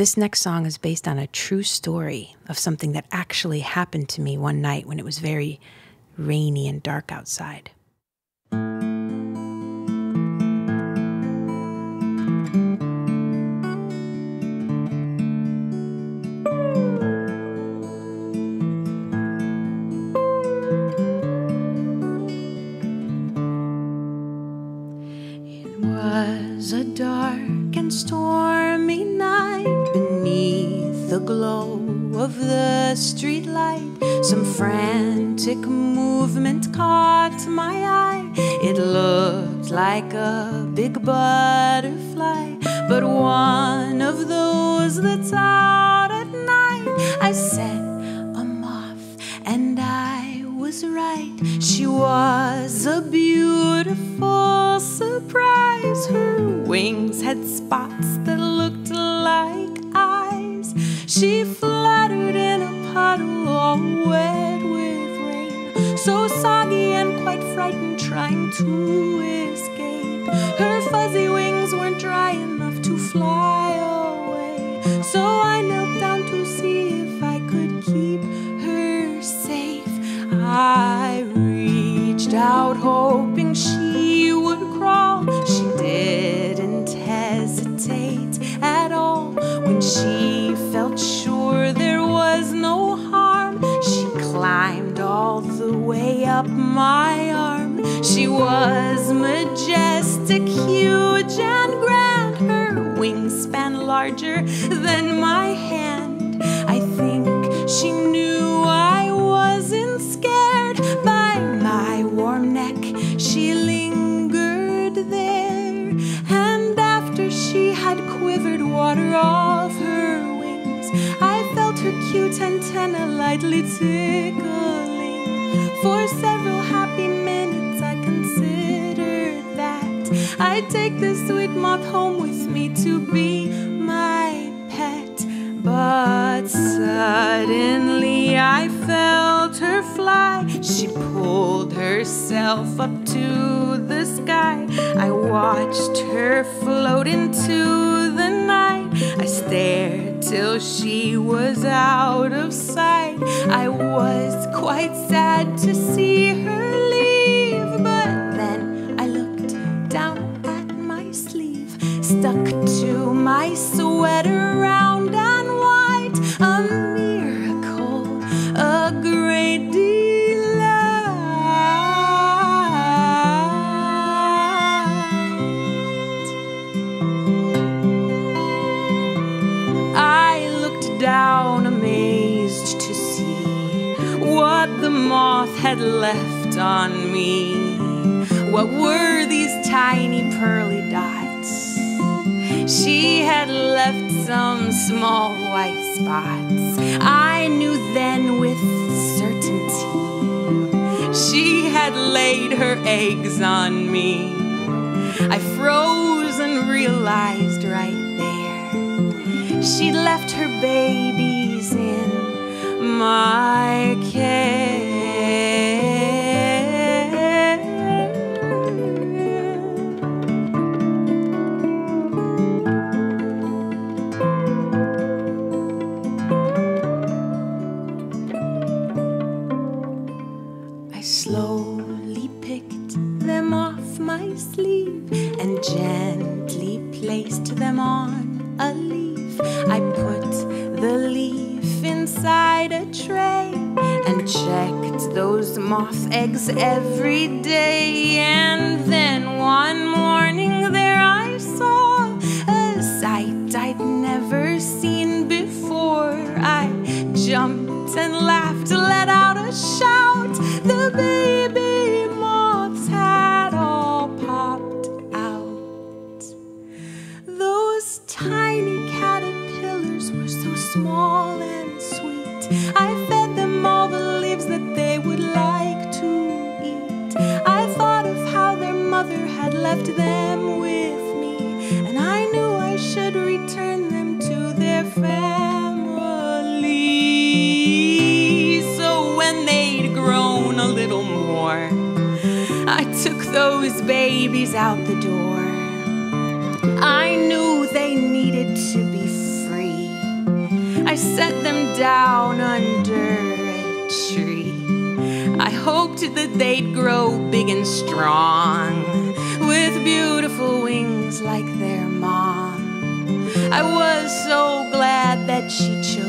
This next song is based on a true story of something that actually happened to me one night when it was very rainy and dark outside. It was a dark and stormy glow of the streetlight. Some frantic movement caught my eye. It looked like a big butterfly, but one of those that's out at night. I said, a moth, and I was right. She was a beautiful surprise. Her wings had spots that so soggy and quite frightened, trying to escape. Her fuzzy wings weren't dry enough to fly away, so I knelt down to see if I could keep her safe. I reached out, hoping she would crawl. She didn't hesitate at all when she up my arm. She was majestic, huge, and grand. Her wingspan larger than my hand. I think she knew I wasn't scared by my warm neck. She lingered there, and after she had quivered water off her wings, I felt her cute antenna lightly tickling. For several happy minutes, I considered that I'd take the sweet moth home with me to be my pet. But suddenly I felt her fly. She pulled herself up to the sky. I watched her float into the night. I stared till she was out of sight. I quite sad to see her leave, but then I looked down at my sleeve, stuck to my sweater, had left on me. What were these tiny pearly dots? She had left some small white spots. I knew then with certainty she had laid her eggs on me. I froze and realized right there she left her babies in my I slowly picked them off my sleeve and gently placed them on a leaf. I put the leaf inside a tray and checked those moth eggs every day. And then one morning there I saw a sight I'd never seen before. I jumped and laughed, let out a shout. Left them with me, and I knew I should return them to their family. So when they'd grown a little more, I took those babies out the door. I knew they needed to be free. I set them down under a tree. I hoped that they'd grow big and strong so glad that she chose